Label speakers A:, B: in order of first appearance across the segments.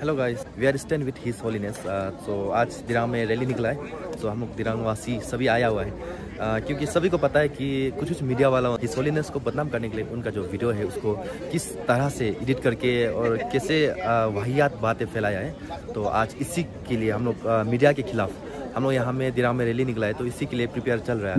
A: Hello guys we are stand with his holiness तो आज दिरांग में रैली निकला है. तो so, हम लोग दिरांग वासी सभी आया हुआ है. Uh, क्योंकि सभी को पता है कि कुछ कुछ मीडिया वाला हिज होलीनेस को बदनाम करने के लिए उनका जो वीडियो है उसको किस तरह से एडिट करके और कैसे uh, वाहियात बातें फैलाया है. तो आज इसी के लिए हम लोग uh, मीडिया के खिलाफ हम लोग यहाँ में दिरांग में रैली निकला है. तो इसी के लिए प्रिपेयर चल रहा है.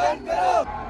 B: बंद करो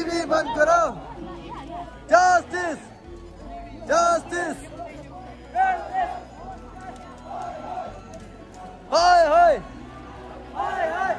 B: टीवी बंद करो justice justice hi
A: hi hi hi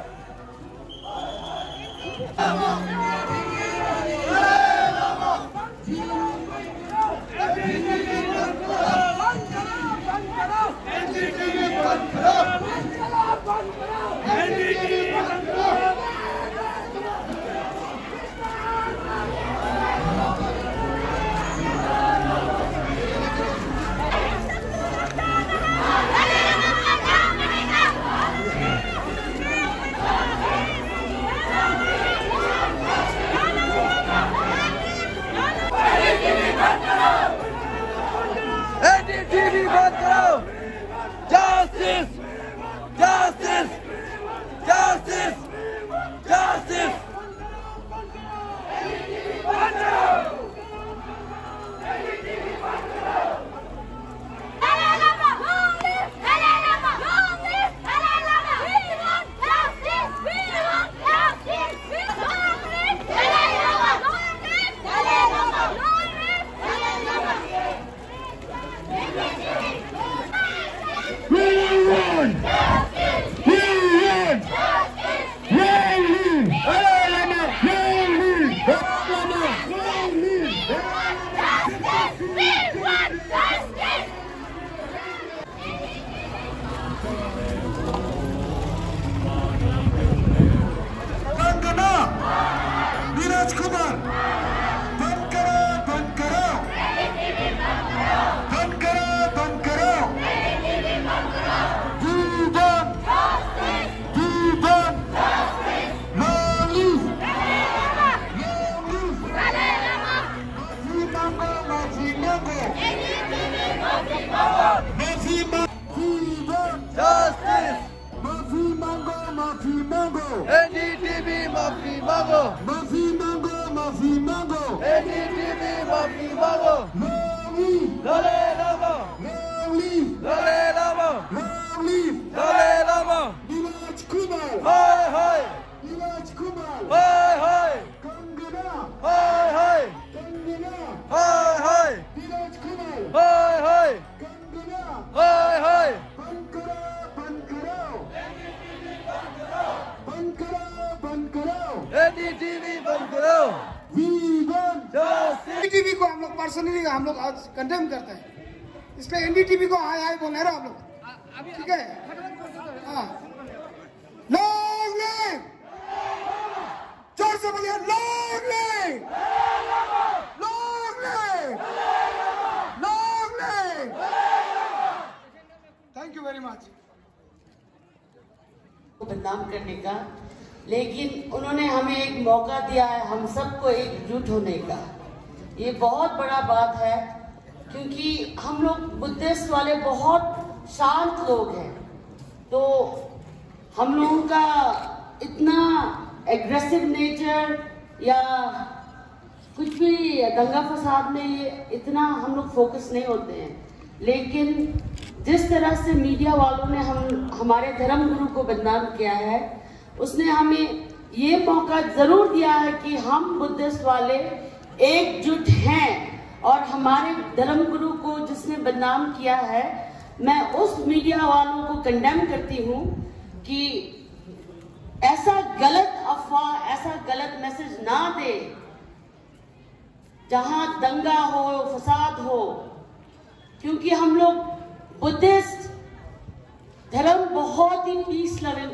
B: Mago.
A: ADTV
B: Mafi
A: Mago.
B: Long live.
A: Lole Lama.
B: Long live.
A: Lole Lama.
B: Long live.
C: Lole Lama.
B: Niraj Kumar. Hoy
A: hoy. Niraj
B: Kumar. Hoy hoy.
A: Kangana. Hoy
B: hoy. Kangana. Hoy
C: hoy. Niraj Kumar. Hoy
B: hoy. Kangana. Hoy hoy. Bankara Bankara. ADTV Bankara. Bankara Bankara. ADTV Bankara. NDTV
D: को हम लोग personally हम लोग आज condemn करते हैं। इसलिए NDTV को हाय हाय बोल हो आप लोग। ठीक है? हाँ। लॉन्ग लिव ज़ोर से बोलिए long long long thank you
E: very much करने का लेकिन उन्होंने हमें एक मौका दिया है, हम सबको एकजुट होने का। ये बहुत बड़ा बात है, क्योंकि हम लोग बुद्धिस्ट वाले बहुत शांत लोग हैं। तो हम लोगों का इतना एग्रेसिव नेचर या कुछ भी दंगा फसाद में ये इतना हम लोग फोकस नहीं होते हैं। लेकिन जिस तरह से मीडिया वालों ने हम, हमारे धर्म गुरु को बदनाम किया है उसने हमें ये मौका ज़रूर दिया है कि हम बुद्धिस्ट वाले एकजुट हैं और हमारे धर्म गुरु को जिसने बदनाम किया है, मैं उस मीडिया वालों को कंडेम करती हूँ कि ऐसा गलत अफवाह, ऐसा गलत मैसेज ना दे। जहाँ दंगा हो, फसाद हो, क्योंकि हम लोग बुद्धिस्ट, धर्म बहुत ही पीस लविंग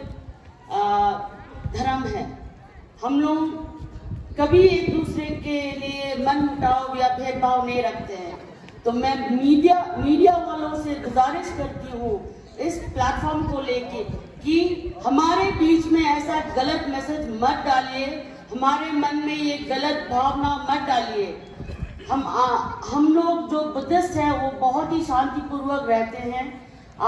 E: धर्म है। हम लोग कभी एक दूसरे के लिए मन मुटाव या भेदभाव नहीं रखते हैं। तो मैं मीडिया मीडिया वालों से गुजारिश करती हूँ इस प्लेटफॉर्म को लेके कि हमारे बीच में ऐसा गलत मैसेज मत डालिए हमारे मन में ये गलत भावना मत डालिए। हम आ, हम लोग जो बुद्धिस्ट हैं वो बहुत ही शांतिपूर्वक रहते हैं।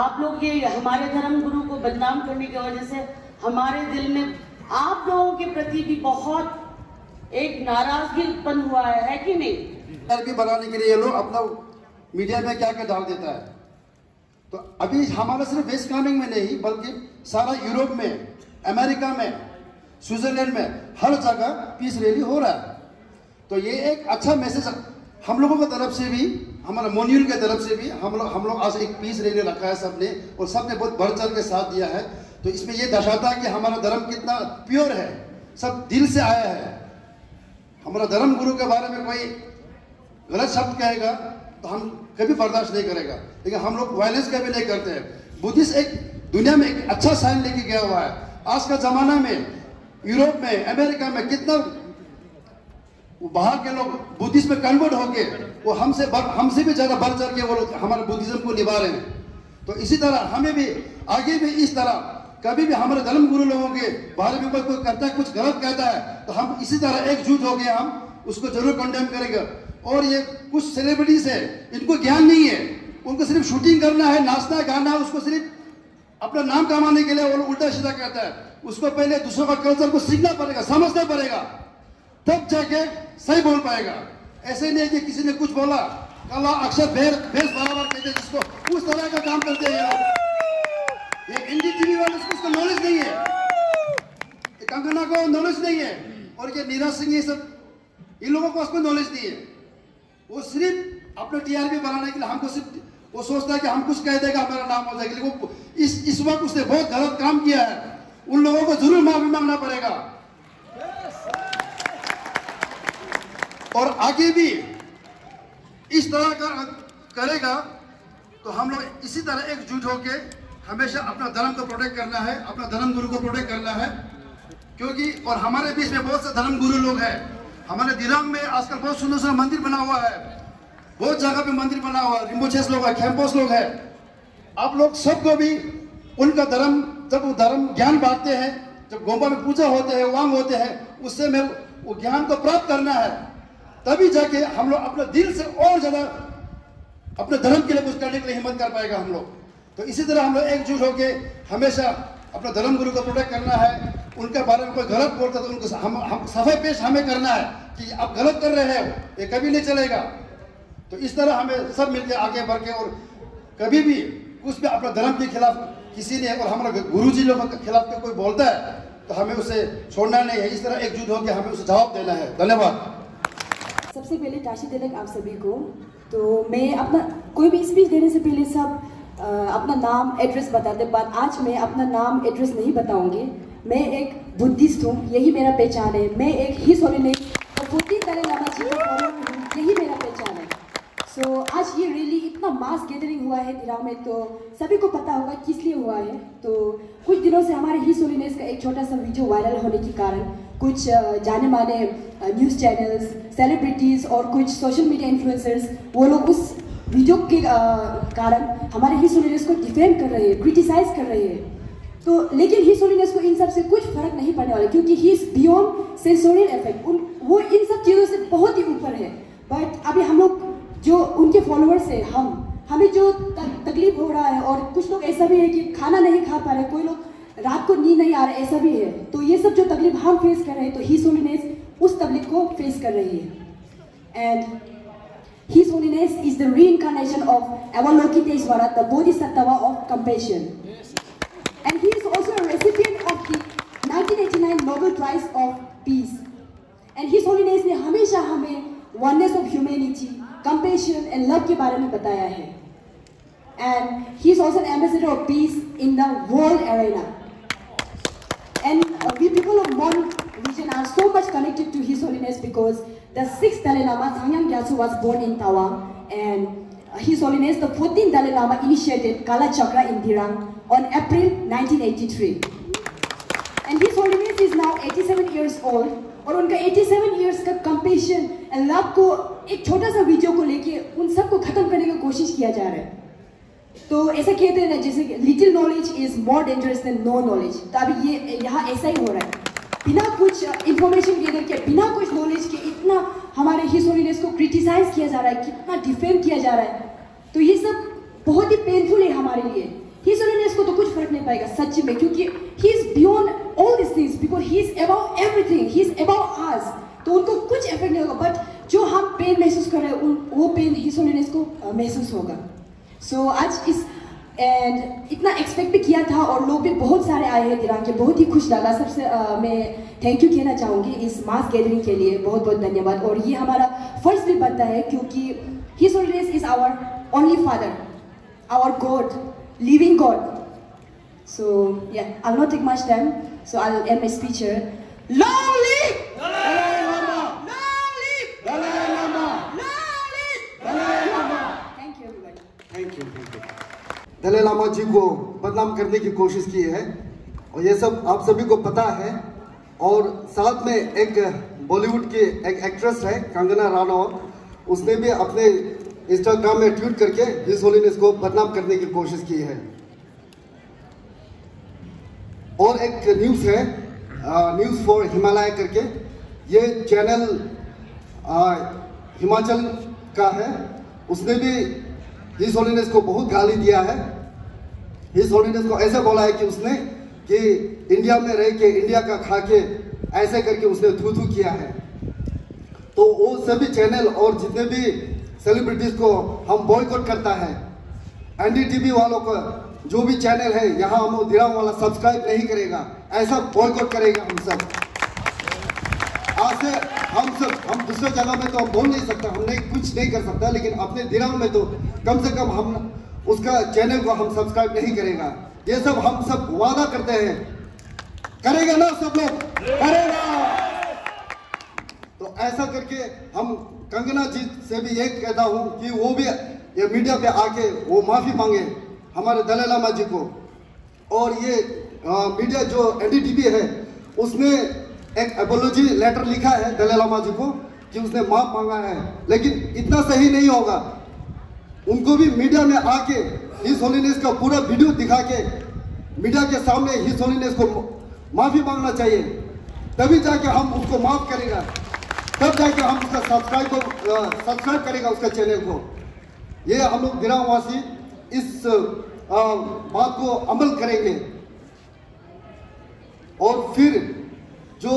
E: आप लोग ये हमारे धर्म गुरु को बदनाम करने की वजह से हमारे दिल में आप लोगों के प्रति भी बहुत एक नाराज़गी उत्पन्न हुआ है, है कि नहीं?
F: भी बनाने के लिए ये लोग अपना मीडिया में क्या क्या डाल देता है। तो अभी हमारा सिर्फ़ वेस्ट कामिंग में नहीं बल्कि सारा यूरोप में अमेरिका में स्विट्जरलैंड में हर जगह पीस रैली हो रहा है। तो ये एक अच्छा मैसेज हम लोगों की तरफ़ से भी हमारा मोन्यूल की तरफ़ से भी हम लोग हम लोग आज एक पीस रैली रखा है सबने और सबने बहुत बढ़ चढ़ के साथ दिया है। तो इसमें यह दर्शाता है कि हमारा धर्म कितना प्योर है, सब दिल से आया है। हमारा धर्म गुरु के बारे में कोई गलत शब्द कहेगा तो हम कभी बर्दाश्त नहीं करेगा। लेकिन हम लोग वायलेंस कभी नहीं करते हैं। बुद्धिस्ट एक दुनिया में एक अच्छा साइन लेके गया हुआ है। आज का जमाना में, यूरोप में, अमेरिका में कितना बाहर के लोग बुद्धिस्ट में कन्वर्ट होके, वो हमसे हमसे भी ज़्यादा बढ़ चढ़ के वो लोग हमारे बुद्धिज्म को निभा रहे हैं। तो इसी तरह हमें भी, आगे भी इस तरह कभी भी हमारे धर्म गुरु लोगों के बारे में कोई करता है, कुछ गलत कहता है तो हम इसी तरह एकजुट हो गए हम उसको ज़रूर कंडेम करेंगे। और ये कुछ सेलिब्रिटीज है, इनको ज्ञान नहीं है। उनको सिर्फ़ शूटिंग करना है, नाचना है, गाना है, उसको सिर्फ़ अपना नाम कमाने के लिए वो उल्टा सीधा कहता है। उसको पहले दूसरों का कल्चर को सीखना पड़ेगा, समझना पड़ेगा, तब जाके सही बोल पाएगा। ऐसे नहीं कि किसी ने कुछ बोला, कला अक्षर भेद भेद बराबर कहते जिसको उस तरह का काम करते हैं ये हिंदी टीवी वाले को उसका नॉलेज नहीं है। कंगना को नॉलेज नहीं है। और ये नीरज सिंह ये सब इन लोगों को उसको नॉलेज नहीं है। वो सिर्फ़ अपने टीआरपी बनाने के लिए हमको सिर्फ़, वो सोचता है कि हम कुछ कह देगा हमारा नाम हो जाएगा। लेकिन इस इस वक्त उसने बहुत गलत काम किया है। उन लोगों को ज़रूर माफ़ी मांगना पड़ेगा। और आगे भी इस तरह का करेगा तो हम लोग इसी तरह एकजुट होके हमेशा अपना धर्म को प्रोटेक्ट करना है, अपना धर्म गुरु को प्रोटेक्ट करना है, क्योंकि और हमारे बीच में बहुत से धर्म गुरु लोग हैं। हमारे दिरांग में आजकल बहुत सुंदर सुंदर मंदिर बना हुआ है। बहुत जगह पे मंदिर बना हुआ है रिम्बोचेस लोग है, कैंपस लोग हैं। आप लोग सबको भी उनका धर्म, जब वो धर्म ज्ञान बांटते हैं, जब गोंबा में पूजा होते हैं, वांग होते हैं, उससे में वो ज्ञान को प्राप्त करना है। तभी जाके हम लोग अपने दिल से और ज़्यादा अपने धर्म के लिए कुछ करने के लिए हिम्मत कर पाएगा हम लोग। तो इसी तरह हम लोग एकजुट होकर हमेशा अपना धर्म गुरु को प्रोटेक्ट करना है। उनके बारे में कोई गलत बोलता तो उनको हम हम, सफ़ाई पेश हमें करना है कि आप गलत कर रहे हो, ये कभी नहीं चलेगा। तो इस तरह हमें सब मिलकर आगे बढ़ के और कभी भी कुछ भी अपने धर्म के खिलाफ किसी ने और हमारे गुरु जी लोगों के खिलाफ कोई बोलता है तो हमें उसे छोड़ना नहीं है। इस तरह एकजुट होकर हमें उसे जवाब देना है। धन्यवाद।
G: सबसे पहले टाशी तिलक आप सभी को तो मैं अपना कोई भी स्पीच देने से पहले सब अपना नाम एड्रेस बताते बाद आज मैं अपना नाम एड्रेस नहीं बताऊँगी। मैं एक बुद्धिस्ट हूँ यही मेरा पहचान है। मैं एक ही सोलिने और बुद्धि दलाई लामा जी यही मेरा पहचान है। सो so, आज ये रैली इतना मास गैदरिंग हुआ है दिराव में तो सभी को पता होगा किस लिए हुआ है। तो कुछ दिनों से हमारे ही सोलिनेस का एक छोटा सा वीडियो वायरल होने के कारण कुछ जाने माने न्यूज़ चैनल्स सेलिब्रिटीज़ और कुछ सोशल मीडिया इन्फ्लुएंसर्स वो लोग उस वीडियो के कारण हमारे ही सोलिनेस को डिफेंड कर रहे हैं क्रिटिसाइज कर रहे हैं। तो लेकिन ही सोलिनेस को इन सबसे कुछ फ़र्क नहीं पड़ने वाला, क्योंकि he is beyond sensorial effect उन, वो इन सब चीज़ों से बहुत ही ऊपर है। बट अभी हम लोग जो उनके फॉलोअर्स है, हम, हमें जो तकलीफ़ हो रहा है और कुछ लोग ऐसा भी है कि खाना नहीं खा पा रहे, कोई लोग रात को नींद नहीं आ रहा, ऐसा भी है। तो ये सब जो तकलीफ़ हम फेस कर रहे हैं तो ही सोलिनेस उस तकलीफ़ को फेस कर रही है। And His Holiness is the reincarnation of Avalokiteshvara, the Bodhisattva of compassion. And he is also a recipient of the 1989 Nobel Prize of Peace. And His Holiness ने हमेशा हमें oneness of humanity, compassion and love के बारे में बताया है. And he is also an ambassador of peace in the world arena. And uh, we people of Mon region are so much connected to His Holiness because the sixth Dalai Lama, Sangyam Gyatso, was born in Tawang. And uh, His Holiness, the 14th Dalai Lama, initiated Kala Chakra in Dirang on April 1983. And His Holiness is now 87 years old. और उनका 87 years का compassion and love को एक छोटा सा video को लेके उन सबको खत्म करने की कोशिश किया जा रहा है तो ऐसा कहते हैं ना जैसे little knowledge is more dangerous than no knowledge तो अभी ये यहाँ ऐसा ही हो रहा है बिना कुछ इंफॉर्मेशन गेदर के बिना कुछ नॉलेज के इतना हमारे हिस को क्रिटिसाइज किया जा रहा है कितना डिफेंड किया जा रहा है। तो ये सब बहुत ही पेनफुल है हमारे लिए। हिस को तो कुछ फ़र्क नहीं पाएगा सच में क्योंकि he is beyond all this things because he is about everything he is about us तो उनको कुछ इफ़ेक्ट नहीं होगा बट जो हम पेन महसूस कर रहे हैं वो पेन हिस को महसूस होगा। सो so, आज इस एंड इतना एक्सपेक्ट भी किया था और लोग भी बहुत सारे आए हैं दिरांग के। बहुत ही खुश लगा। सबसे मैं थैंक यू कहना चाहूँगी इस मास गैदरिंग के लिए। बहुत बहुत धन्यवाद। और ये हमारा फ़र्ज़ भी बनता है क्योंकि his holiness is our only father our god living god so I not take much time so I am my speech long live long live thank you everybody
H: thank you thank you Dalai Lama ji को बदनाम करने की कोशिश की है। और ये सब आप सभी को पता है। और साथ में एक बॉलीवुड की एक एक्ट्रेस है कंगना राणावत उसने भी अपने इंस्टाग्राम में ट्वीट करके हिज होलीनेस को बदनाम करने की कोशिश की है। और एक न्यूज़ है न्यूज़ फॉर हिमालय करके। ये चैनल आ, हिमाचल का है। उसने भी हिज होलीनेस को बहुत गाली दिया है। हिज होलीनेस को ऐसे बोला है कि उसने कि इंडिया में रह के इंडिया का खा के ऐसे करके उसने थू थू किया है। तो वो सभी चैनल और जितने भी सेलिब्रिटीज को हम बॉयकॉट करता है। एनडीटीवी वालों का जो भी चैनल है, यहाँ हम दिराम वाला सब्सक्राइब नहीं करेगा। ऐसा बॉयकॉट करेगा हम सब। आज से हम सब हम दूसरे जगह में तो हम बोल नहीं सकते हमने कुछ नहीं कर सकता लेकिन अपने दिराम में तो कम से कम हम उसका चैनल को हम सब्सक्राइब नहीं करेगा। ये सब हम सब वादा करते हैं। करेगा ना सब लोग? करेगा। तो ऐसा करके हम कंगना जी से भी ये कहता हूँ कि वो भी ये मीडिया पे आके वो माफ़ी मांगे हमारे दलाई लामा जी को। और ये आ, मीडिया जो एनडीटीवी है उसने एक एपोलॉजी लेटर लिखा है दलाई लामा जी को कि उसने माफ़ मांगा है। लेकिन इतना सही नहीं होगा। उनको भी मीडिया में आके हिज होलीनेस का पूरा वीडियो दिखा के मीडिया के सामने हिज होलीनेस को माफ़ी मांगना चाहिए। तभी जाके हम उसको माफ़ करेगा। तब जाके हम उसका सब्सक्राइब को सब्सक्राइब करेगा उसका चैनल को। ये हम लोग गिरावासी इस आ, बात को अमल करेंगे। और फिर जो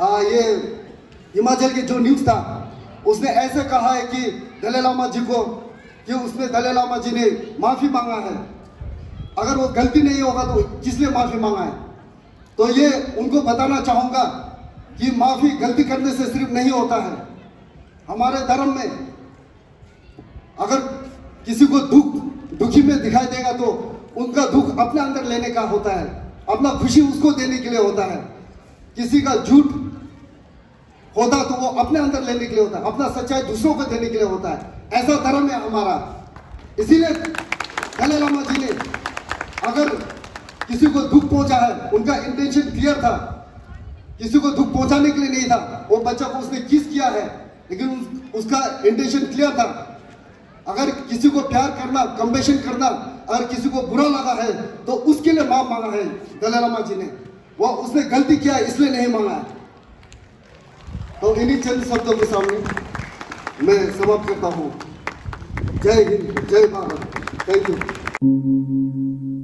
H: आ, ये हिमाचल के जो न्यूज़ था उसने ऐसे कहा है कि दलाई लामा जी को कि उसने दलाई लामा जी ने माफ़ी मांगा है। अगर वो गलती नहीं होगा तो किस लिए माफ़ी मांगा है? तो ये उनको बताना चाहूँगा कि माफ़ी गलती करने से सिर्फ़ नहीं होता है। हमारे धर्म में अगर किसी को दुख दुखी में दिखाई देगा तो उनका दुख अपने अंदर लेने का होता है। अपना खुशी उसको देने के लिए होता है। किसी का झूठ होता तो वो अपने अंदर लेने के लिए होता है अपना सच्चाई दूसरों को देने के लिए होता है। ऐसा धर्म है हमारा। इसीलिए दलाई लामा जी ने अगर किसी को दुख पहुँचा है उनका इंटेंशन क्लियर था। किसी को दुख पहुँचाने के लिए नहीं था। वो बच्चा को उसने किस किया है लेकिन उस, उसका इंटेंशन क्लियर था। अगर किसी को प्यार करना कंपेशन करना अगर किसी को बुरा लगा है तो उसके लिए माफ़ मांगा है दलाई लामा जी ने। वो उसने गलती किया, इसलिए नहीं मांगा। तो इन्हीं चंद शब्दों के सामने मैं समाप्त करता हूँ। जय हिंद, जय भारत। Thank you.